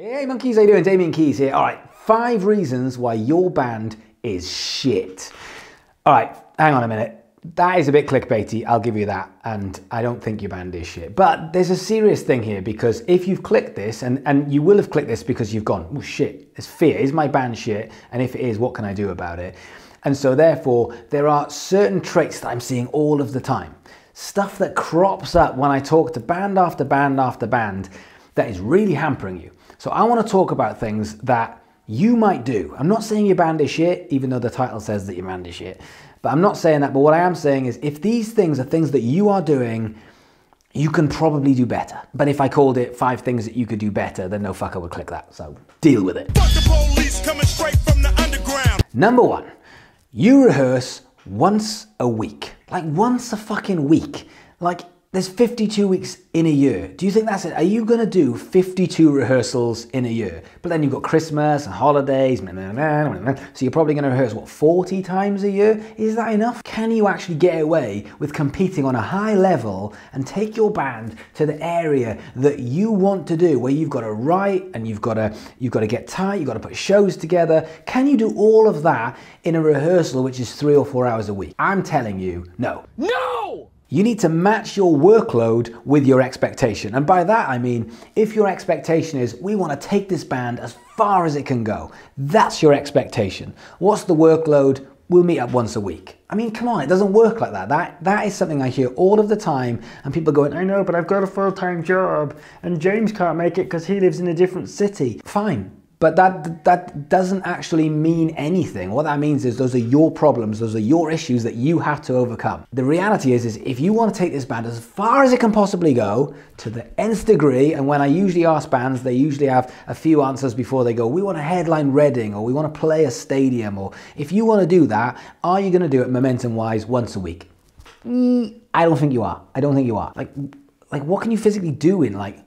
Hey monkeys, how you doing? Damian Keyes here. All right, five reasons why your band is shit. All right, hang on a minute. That is a bit clickbaity, I'll give you that. And I don't think your band is shit. But there's a serious thing here because if you've clicked this, and, and you will have clicked this because you've gone, oh shit, it's fear. Is my band shit? And if it is, what can I do about it? And so therefore, there are certain traits that I'm seeing all of the time. Stuff that crops up when I talk to band after band after band that is really hampering you. So I want to talk about things that you might do. I'm not saying your band is shit, even though the title says that your band is shit. But I'm not saying that. But what I am saying is if these things are things that you are doing, you can probably do better. But if I called it five things that you could do better, then no fucker would click that. So deal with it. Number one, you rehearse once a week. Like once a fucking week. Like there's 52 weeks in a year. Do you think that's it? Are you going to do 52 rehearsals in a year? But then you've got Christmas and holidays, so you're probably going to rehearse, what, 40 times a year? Is that enough? Can you actually get away with competing on a high level and take your band to the area that you want to do, where you've got to write and you've got to, you've got to get tight, you've got to put shows together? Can you do all of that in a rehearsal which is three or four hours a week? I'm telling you, no. No! You need to match your workload with your expectation. And by that, I mean, if your expectation is, we want to take this band as far as it can go, that's your expectation. What's the workload? We'll meet up once a week. I mean, come on, it doesn't work like that. That, that is something I hear all of the time, and people going, I know, but I've got a full time job, and James can't make it because he lives in a different city. Fine, but that, that doesn't actually mean anything. What that means is those are your problems, those are your issues that you have to overcome. The reality is, is if you want to take this band as far as it can possibly go, to the nth degree, and when I usually ask bands, they usually have a few answers before they go, we want to headline Reading, or we want to play a stadium, or if you want to do that, are you going to do it momentum-wise once a week? Mm, I don't think you are. I don't think you are. Like, like what can you physically do in like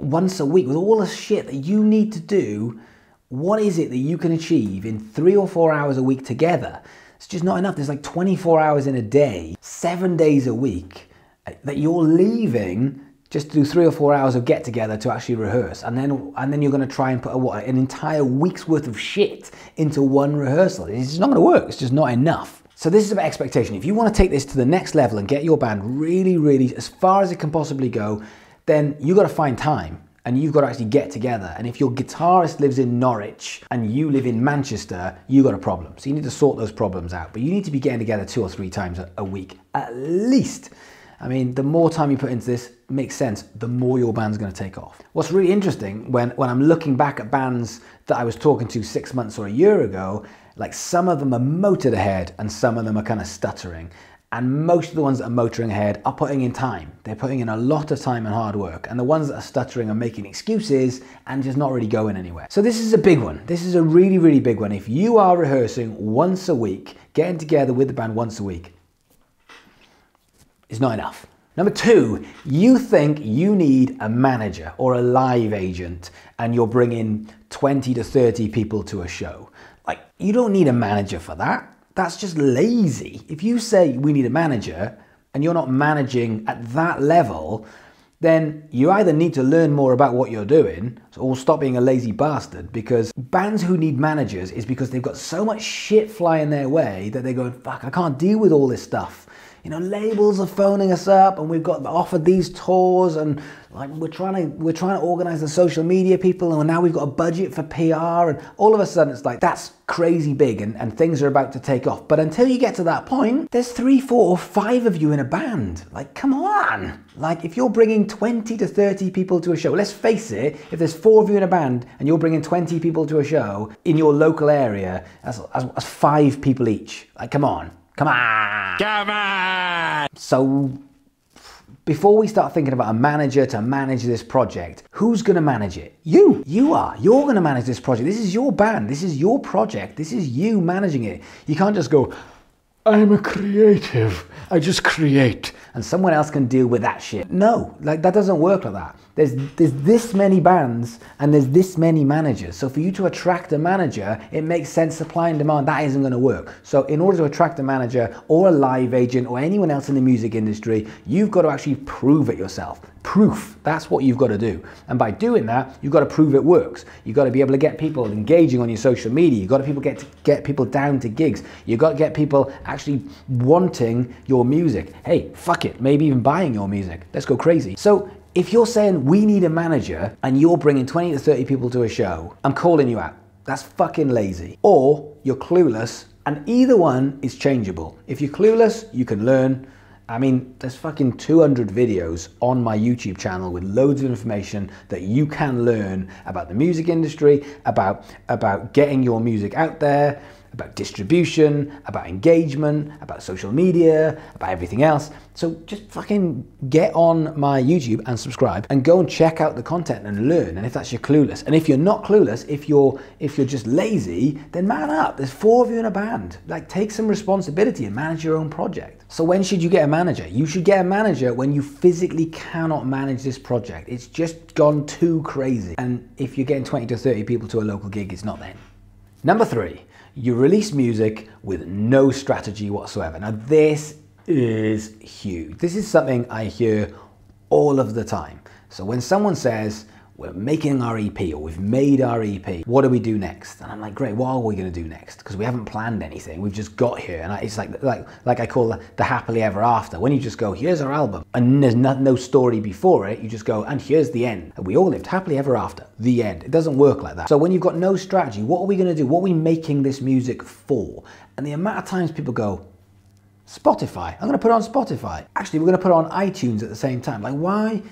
once a week with all the shit that you need to do, what is it that you can achieve in three or four hours a week together? It's just not enough. There's like 24 hours in a day, seven days a week uh, that you're leaving just to do three or four hours of get together to actually rehearse. And then and then you're going to try and put a, what an entire week's worth of shit into one rehearsal. It's not going to work. It's just not enough. So this is about expectation. If you want to take this to the next level and get your band really really as far as it can possibly go then you got to find time and you've got to actually get together. And if your guitarist lives in Norwich and you live in Manchester, you got a problem. So you need to sort those problems out. But you need to be getting together two or three times a week, at least. I mean, the more time you put into this, makes sense, the more your band's gonna take off. What's really interesting when, when I'm looking back at bands that I was talking to six months or a year ago, like some of them are motored ahead and some of them are kind of stuttering. And most of the ones that are motoring ahead are putting in time. They're putting in a lot of time and hard work. And the ones that are stuttering are making excuses and just not really going anywhere. So this is a big one. This is a really, really big one. If you are rehearsing once a week, getting together with the band once a week, is not enough. Number two, you think you need a manager or a live agent and you're bringing 20 to 30 people to a show. Like, you don't need a manager for that. That's just lazy. If you say we need a manager and you're not managing at that level, then you either need to learn more about what you're doing or stop being a lazy bastard because bands who need managers is because they've got so much shit flying their way that they're going, fuck, I can't deal with all this stuff. You know, labels are phoning us up and we've got offered these tours and like we're trying to we're trying to organize the social media people and now we've got a budget for PR and all of a sudden it's like that's crazy big and, and things are about to take off. But until you get to that point, there's three, four, or five of you in a band. Like, come on. Like, if you're bringing 20 to 30 people to a show, let's face it, if there's four of you in a band and you're bringing 20 people to a show in your local area, that's, that's, that's five people each. Like, come on. Come on. Come on. So before we start thinking about a manager to manage this project, who's going to manage it? You. You are. You're going to manage this project. This is your band. This is your project. This is you managing it. You can't just go, I'm a creative. I just create. And someone else can deal with that shit. No, like that doesn't work like that. There's there's this many bands and there's this many managers. So for you to attract a manager, it makes sense supply and demand. That isn't going to work. So in order to attract a manager or a live agent or anyone else in the music industry, you've got to actually prove it yourself. Proof. That's what you've got to do. And by doing that, you've got to prove it works. You've got to be able to get people engaging on your social media. You've got to people get to get people down to gigs. You've got to get people actually wanting your music. Hey, fuck it, maybe even buying your music. Let's go crazy. So if you're saying we need a manager and you're bringing 20 to 30 people to a show, I'm calling you out. That's fucking lazy. Or you're clueless, and either one is changeable. If you're clueless, you can learn. I mean, there's fucking 200 videos on my YouTube channel with loads of information that you can learn about the music industry, about, about getting your music out there, about distribution, about engagement, about social media, about everything else. So just fucking get on my YouTube and subscribe and go and check out the content and learn. And if that's you're clueless, and if you're not clueless, if you're if you're just lazy, then man up. There's four of you in a band. Like take some responsibility and manage your own project. So when should you get a manager? You should get a manager when you physically cannot manage this project. It's just gone too crazy. And if you're getting 20 to 30 people to a local gig, it's not then. Number three, you release music with no strategy whatsoever. Now, this is huge. This is something I hear all of the time. So when someone says, we're making our EP or we've made our EP. What do we do next? And I'm like, great, what are we gonna do next? Because we haven't planned anything. We've just got here. And it's like, like, like I call the, the happily ever after. When you just go, here's our album, and there's no, no story before it, you just go, and here's the end. And we all lived happily ever after. The end. It doesn't work like that. So when you've got no strategy, what are we gonna do? What are we making this music for? And the amount of times people go, Spotify. I'm going to put on Spotify. Actually, we're going to put on iTunes at the same time. Like, why?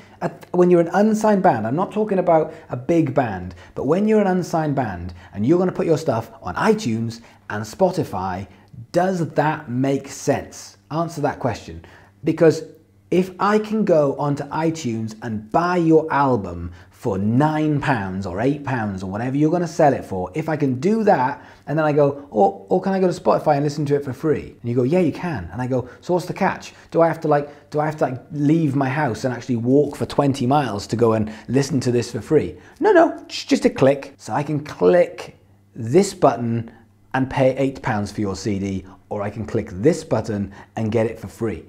When you're an unsigned band, I'm not talking about a big band, but when you're an unsigned band and you're going to put your stuff on iTunes and Spotify, does that make sense? Answer that question. Because if I can go onto iTunes and buy your album for nine pounds or eight pounds or whatever you're going to sell it for, if I can do that, and then I go, or, or can I go to Spotify and listen to it for free? And you go, yeah, you can. And I go, so what's the catch? Do I have to like, do I have to like leave my house and actually walk for 20 miles to go and listen to this for free? No, no, just a click. So I can click this button and pay eight pounds for your CD, or I can click this button and get it for free.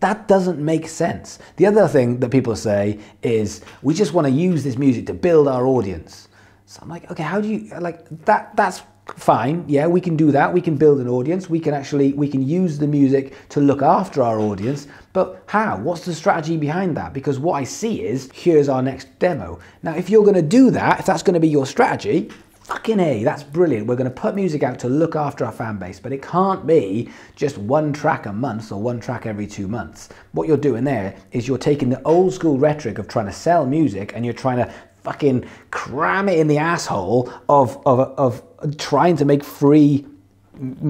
That doesn't make sense. The other thing that people say is we just want to use this music to build our audience. So I'm like, okay, how do you like that? That's fine. Yeah, we can do that. We can build an audience. We can actually we can use the music to look after our audience. But how? What's the strategy behind that? Because what I see is here's our next demo. Now, if you're going to do that, if that's going to be your strategy, Fucking A, that's brilliant. We're going to put music out to look after our fan base, but it can't be just one track a month or one track every two months. What you're doing there is you're taking the old school rhetoric of trying to sell music and you're trying to fucking cram it in the asshole of, of, of trying to make free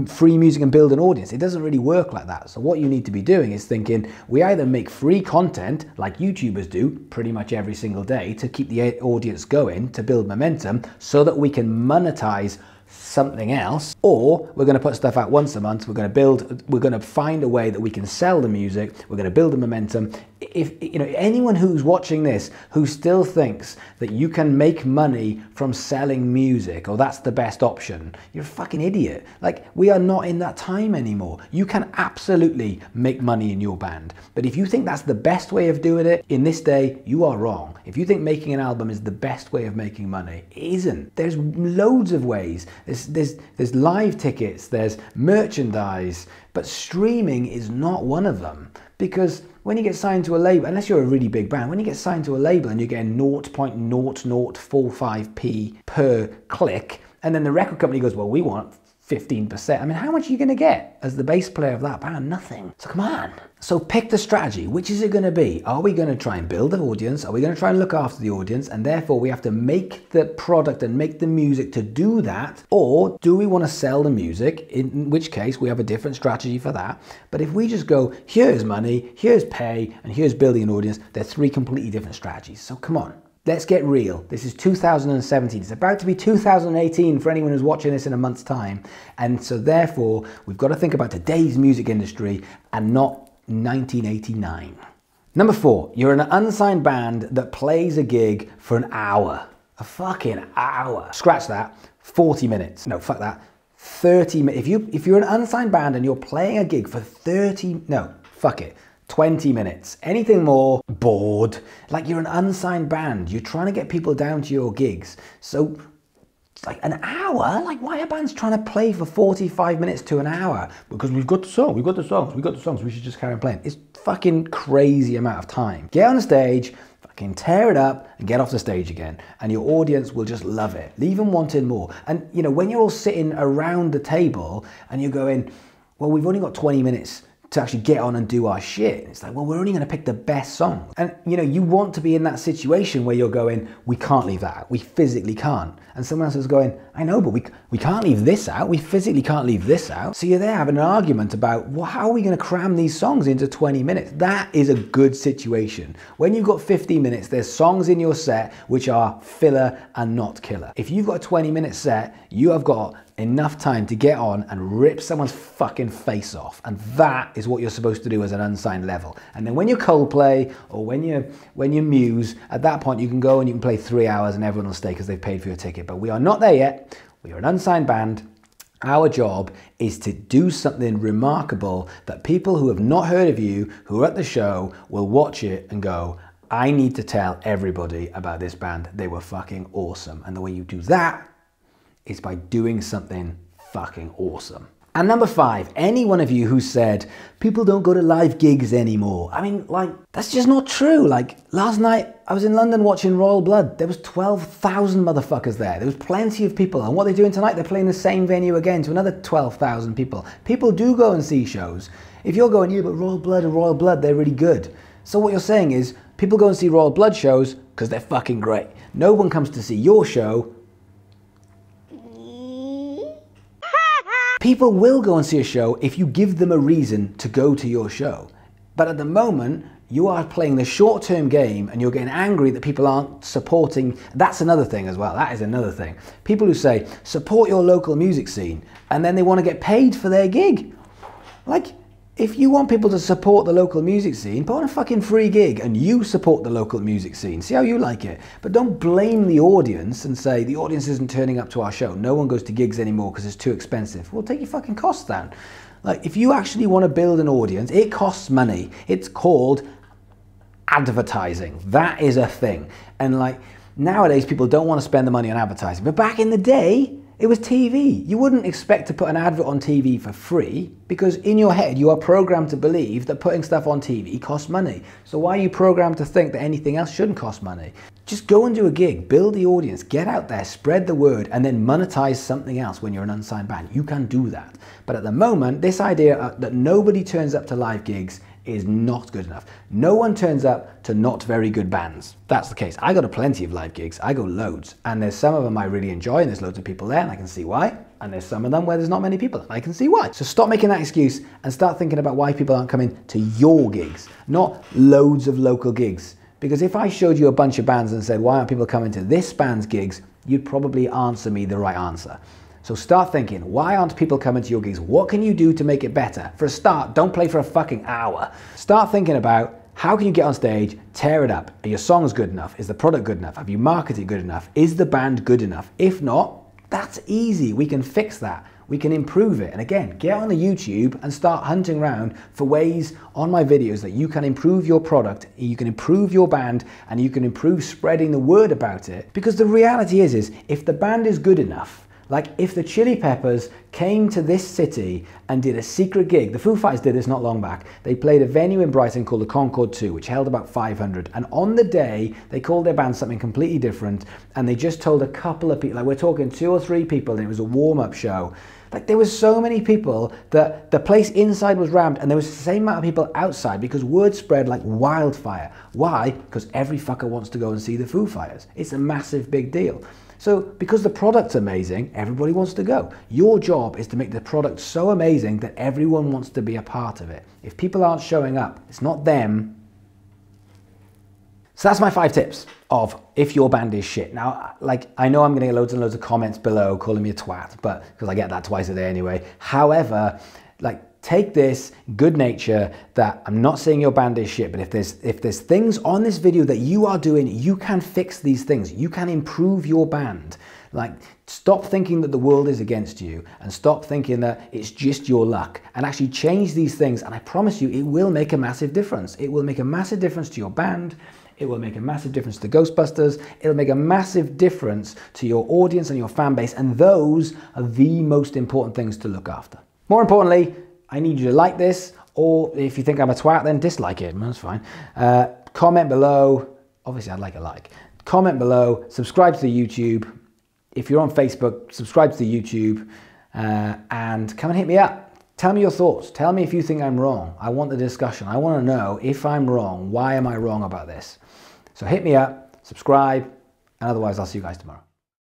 free music and build an audience. It doesn't really work like that. So what you need to be doing is thinking we either make free content like YouTubers do pretty much every single day to keep the audience going, to build momentum so that we can monetize something else or we're going to put stuff out once a month we're going to build we're going to find a way that we can sell the music we're going to build the momentum if you know anyone who's watching this who still thinks that you can make money from selling music or that's the best option you're a fucking idiot. Like we are not in that time anymore. You can absolutely make money in your band. But if you think that's the best way of doing it in this day you are wrong. If you think making an album is the best way of making money it isn't. There's loads of ways. There's there's there's live tickets there's merchandise but streaming is not one of them because when you get signed to a label, unless you're a really big band, when you get signed to a label and you're getting 0.0045p per click, and then the record company goes, well, we want 15%. I mean, how much are you going to get as the bass player of that band? Nothing. So come on. So pick the strategy. Which is it going to be? Are we going to try and build an audience? Are we going to try and look after the audience? And therefore, we have to make the product and make the music to do that. Or do we want to sell the music? In which case, we have a different strategy for that. But if we just go, here's money, here's pay, and here's building an audience, they're three completely different strategies. So come on. Let's get real. This is 2017. It's about to be 2018 for anyone who's watching this in a month's time. And so, therefore, we've got to think about today's music industry and not 1989. Number four, you're an unsigned band that plays a gig for an hour. A fucking hour. Scratch that. 40 minutes. No, fuck that. 30 minutes. If, you, if you're an unsigned band and you're playing a gig for 30, no, fuck it. 20 minutes. Anything more, bored. Like you're an unsigned band. You're trying to get people down to your gigs. So like an hour? Like why are bands trying to play for 45 minutes to an hour? Because we've got the song, we've got the songs, we've got the songs, we should just carry on playing. It's fucking crazy amount of time. Get on the stage, fucking tear it up and get off the stage again. And your audience will just love it. Leave them wanting more. And you know, when you're all sitting around the table and you're going, well, we've only got 20 minutes to actually get on and do our shit. It's like, well, we're only going to pick the best song. And you know, you want to be in that situation where you're going, we can't leave that out. We physically can't. And someone else is going, I know, but we, we can't leave this out. We physically can't leave this out. So you're there having an argument about, well, how are we going to cram these songs into 20 minutes? That is a good situation. When you've got 15 minutes, there's songs in your set which are filler and not killer. If you've got a 20 minute set, you have got enough time to get on and rip someone's fucking face off. And that is what you're supposed to do as an unsigned level. And then when you're Coldplay or when you're, when you're Muse, at that point you can go and you can play three hours and everyone will stay because they've paid for your ticket. But we are not there yet. We are an unsigned band. Our job is to do something remarkable that people who have not heard of you, who are at the show, will watch it and go, I need to tell everybody about this band. They were fucking awesome. And the way you do that is by doing something fucking awesome. And number five, any one of you who said people don't go to live gigs anymore. I mean, like, that's just not true. Like, last night I was in London watching Royal Blood. There was 12,000 motherfuckers there. There was plenty of people. And what they're doing tonight, they're playing the same venue again to another 12,000 people. People do go and see shows. If you're going, yeah, but Royal Blood and Royal Blood, they're really good. So what you're saying is people go and see Royal Blood shows because they're fucking great. No one comes to see your show People will go and see a show if you give them a reason to go to your show. But at the moment, you are playing the short term game and you're getting angry that people aren't supporting. That's another thing as well. That is another thing. People who say, support your local music scene, and then they want to get paid for their gig. Like, if you want people to support the local music scene, put on a fucking free gig and you support the local music scene. See how you like it. But don't blame the audience and say the audience isn't turning up to our show. No one goes to gigs anymore because it's too expensive. Well, take your fucking costs down. Like, if you actually want to build an audience, it costs money. It's called advertising. That is a thing. And like, nowadays people don't want to spend the money on advertising. But back in the day, it was TV. You wouldn't expect to put an advert on TV for free because in your head you are programmed to believe that putting stuff on TV costs money. So why are you programmed to think that anything else shouldn't cost money? Just go and do a gig, build the audience, get out there, spread the word, and then monetize something else when you're an unsigned band. You can do that. But at the moment, this idea uh, that nobody turns up to live gigs is not good enough. No one turns up to not very good bands. That's the case. I go to plenty of live gigs. I go loads. And there's some of them I really enjoy and there's loads of people there and I can see why. And there's some of them where there's not many people and I can see why. So stop making that excuse and start thinking about why people aren't coming to your gigs, not loads of local gigs. Because if I showed you a bunch of bands and said, why aren't people coming to this band's gigs? You'd probably answer me the right answer. So start thinking, why aren't people coming to your gigs? What can you do to make it better? For a start, don't play for a fucking hour. Start thinking about how can you get on stage, tear it up? Are your songs good enough? Is the product good enough? Have you marketed good enough? Is the band good enough? If not, that's easy. We can fix that. We can improve it. And again, get on the YouTube and start hunting around for ways on my videos that you can improve your product, you can improve your band, and you can improve spreading the word about it. Because the reality is, is if the band is good enough, like if the Chili Peppers came to this city and did a secret gig, the Foo Fighters did this not long back. They played a venue in Brighton called the Concorde 2, which held about 500. And on the day, they called their band something completely different. And they just told a couple of people, like we're talking two or three people, and it was a warm up show. Like there was so many people that the place inside was rammed and there was the same amount of people outside because word spread like wildfire. Why? Because every fucker wants to go and see the Foo Fighters. It's a massive big deal. So because the product's amazing, everybody wants to go. Your job is to make the product so amazing that everyone wants to be a part of it. If people aren't showing up, it's not them. So that's my five tips of if your band is shit. Now, like, I know I'm gonna get loads and loads of comments below calling me a twat, but because I get that twice a day anyway. However, like, take this good nature that I'm not saying your band is shit, but if there's if there's things on this video that you are doing, you can fix these things. You can improve your band. Like stop thinking that the world is against you and stop thinking that it's just your luck and actually change these things and I promise you it will make a massive difference. It will make a massive difference to your band. It will make a massive difference to Ghostbusters. It'll make a massive difference to your audience and your fan base and those are the most important things to look after. More importantly, I need you to like this, or if you think I'm a twat, then dislike it. That's fine. Uh, comment below. Obviously, I'd like a like. Comment below. Subscribe to the YouTube. If you're on Facebook, subscribe to the YouTube, uh, and come and hit me up. Tell me your thoughts. Tell me if you think I'm wrong. I want the discussion. I want to know if I'm wrong. Why am I wrong about this? So hit me up, subscribe, and otherwise, I'll see you guys tomorrow.